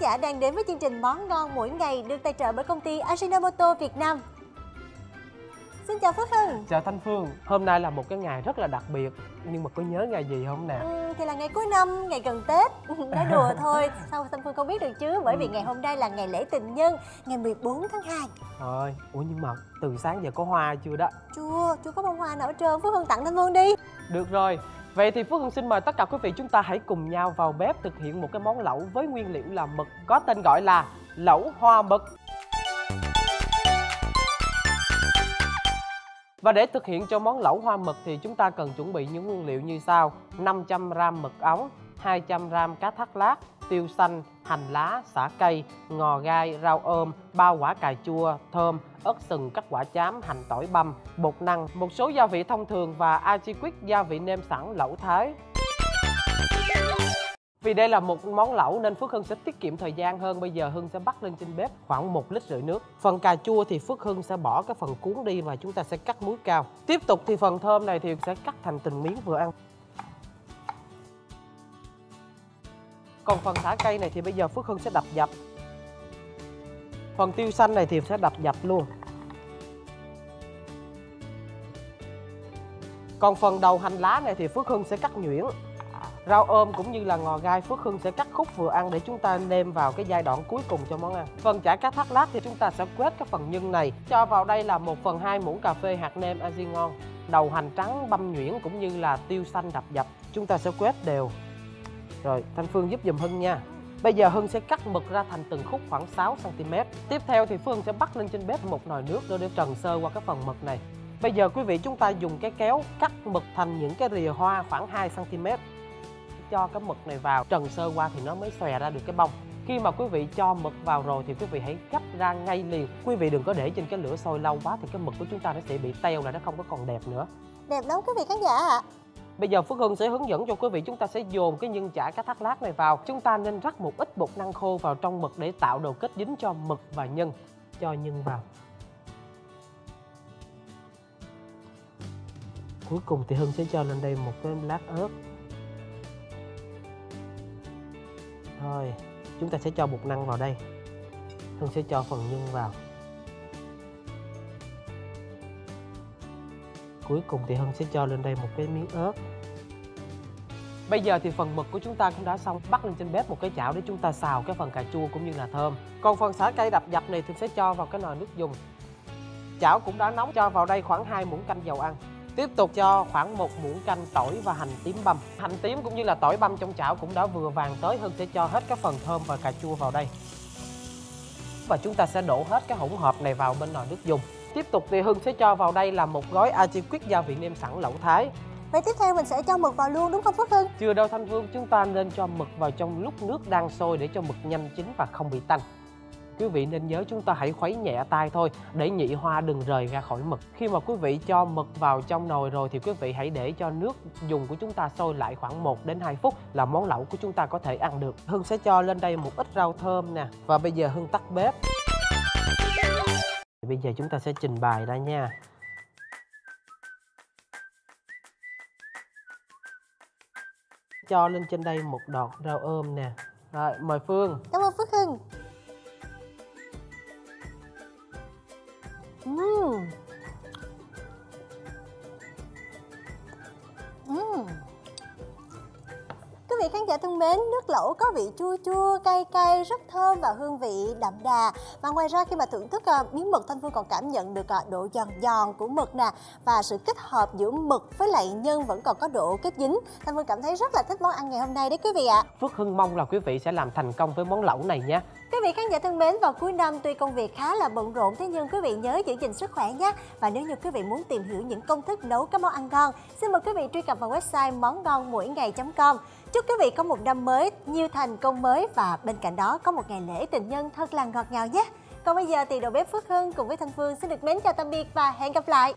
giả đang đến với chương trình Món ngon mỗi ngày được tài trợ bởi công ty Ajinomoto Việt Nam. Xin chào Phước Hưng. Chào Thanh Phương, hôm nay là một cái ngày rất là đặc biệt Nhưng mà có nhớ ngày gì không nè? Ừ, thì là ngày cuối năm, ngày gần Tết Nói đùa thôi, sao Thanh Phương không biết được chứ Bởi vì Ừ. ngày hôm nay là ngày lễ tình nhân Ngày 14 tháng 2 Thôi, ủa nhưng mà từ sáng giờ có hoa chưa đó? Chưa, chưa có bông hoa nào hết trơn Phước Hưng tặng Thanh Phương đi Được rồi, vậy thì Phước Hưng xin mời tất cả quý vị chúng ta hãy cùng nhau vào bếp thực hiện một cái món lẩu với nguyên liệu là mực, Có tên gọi là lẩu hoa mực. Và để thực hiện cho món lẩu hoa mực thì chúng ta cần chuẩn bị những nguyên liệu như sau 500g mực ống 200g cá thác lát, tiêu xanh, hành lá, xả cây, ngò gai, rau ôm, bao quả cà chua, thơm, ớt sừng, các quả chám, hành tỏi băm, bột năng, một số gia vị thông thường và Achi gia vị nêm sẵn lẩu thái. Vì đây là một món lẩu nên Phước Hưng sẽ tiết kiệm thời gian hơn. Bây giờ Hưng sẽ bắt lên trên bếp khoảng 1 lít rưỡi nước. Phần cà chua thì Phước Hưng sẽ bỏ cái phần cuốn đi và chúng ta sẽ cắt muối cao. Tiếp tục thì phần thơm này thì sẽ cắt thành từng miếng vừa ăn. Còn phần sả cây này thì bây giờ Phước Hưng sẽ đập dập. Phần tiêu xanh này thì sẽ đập dập luôn. Còn phần đầu hành lá này thì Phước Hưng sẽ cắt nhuyễn. Rau ôm cũng như là ngò gai Phước Hưng sẽ cắt khúc vừa ăn để chúng ta nêm vào cái giai đoạn cuối cùng cho món ăn. Phần chả cá thác lát thì chúng ta sẽ quét cái phần nhân này. Cho vào đây là 1 phần 2 muỗng cà phê hạt nêm aji ngon. Đầu hành trắng băm nhuyễn cũng như là tiêu xanh đập dập. Chúng ta sẽ quét đều. Rồi, Thanh Phương giúp dùm Hưng nha. Bây giờ Hưng sẽ cắt mực ra thành từng khúc khoảng 6 cm. Tiếp theo thì Phương sẽ bắt lên trên bếp một nồi nước để để trần sơ qua cái phần mực này. Bây giờ quý vị chúng ta dùng cái kéo cắt mực thành những cái rìa hoa khoảng 2 cm cho cái mực này vào trần sơ qua thì nó mới xòe ra được cái bông khi mà quý vị cho mực vào rồi thì quý vị hãy gấp ra ngay liền quý vị đừng có để trên cái lửa sôi lâu quá thì cái mực của chúng ta nó sẽ bị teo là nó không có còn đẹp nữa Đẹp lắm quý vị khán giả ạ Bây giờ Phước Hưng sẽ hướng dẫn cho quý vị chúng ta sẽ dồn cái nhân chả cá thác lát này vào. Chúng ta nên rắc một ít bột năng khô vào trong mực để tạo độ kết dính cho mực và nhân Cho nhân vào. Cuối cùng thì Hưng sẽ cho lên đây một cái lát ớt. Thôi, chúng ta sẽ cho bột năng vào đây. Hưng sẽ cho phần nhân vào. Cuối cùng thì hân sẽ cho lên đây một cái miếng ớt. Bây giờ thì phần mực của chúng ta cũng đã xong. Bắt lên trên bếp một cái chảo để chúng ta xào cái phần cà chua cũng như là thơm. Còn phần xả cây đập dập này thì sẽ cho vào cái nồi nước dùng. Chảo cũng đã nóng cho vào đây khoảng 2 muỗng canh dầu ăn. Tiếp tục cho khoảng một muỗng canh tỏi và hành tím băm. Hành tím cũng như là tỏi băm trong chảo cũng đã vừa vàng tới. Hân sẽ cho hết các phần thơm và cà chua vào đây. Và chúng ta sẽ đổ hết cái hỗn hợp này vào bên nồi nước dùng. Tiếp tục thì Hưng sẽ cho vào đây là một gói Aji Quick gia vị nêm sẵn lẩu thái Vậy tiếp theo mình sẽ cho mực vào luôn đúng không Phước Hưng? Chưa đâu Thanh Phương, chúng ta nên cho mực vào trong lúc nước đang sôi để cho mực nhanh chín và không bị tanh. Quý vị nên nhớ chúng ta hãy khuấy nhẹ tay thôi để nhị hoa đừng rời ra khỏi mực. Khi mà quý vị cho mực vào trong nồi rồi thì quý vị hãy để cho nước dùng của chúng ta sôi lại khoảng 1 đến 2 phút là món lẩu của chúng ta có thể ăn được. Hưng sẽ cho lên đây một ít rau thơm nè và bây giờ Hưng tắt bếp. Bây giờ chúng ta sẽ trình bày ra nha. Cho lên trên đây một đọt rau ôm nè. Rồi, mời Phương. Cảm ơn Phước Hưng Uhm. Vị khán giả thân mến, nước lẩu có vị chua chua, cay cay, rất thơm và hương vị đậm đà. Và ngoài ra khi mà thưởng thức à, miếng mực Thanh Phương còn cảm nhận được à, độ giòn giòn của mực nè và sự kết hợp giữa mực với lại nhân vẫn còn có độ kết dính. Thanh Phương cảm thấy rất là thích món ăn ngày hôm nay đấy quý vị ạ. Phước Hưng mong là quý vị sẽ làm thành công với món lẩu này nhé. Quý vị khán giả thân mến, vào cuối năm tuy công việc khá là bận rộn thế nhưng quý vị nhớ giữ gìn sức khỏe nhé. Và nếu như quý vị muốn tìm hiểu những công thức nấu các món ăn ngon, xin mời quý vị truy cập vào website món ngon mỗi ngày.com. Chúc quý vị có một năm mới, nhiều thành công mới và bên cạnh đó có một ngày lễ tình nhân thật là ngọt ngào nhé. Còn bây giờ thì đầu bếp Phước Hưng cùng với Thanh Phương xin được mến chào tạm biệt và hẹn gặp lại.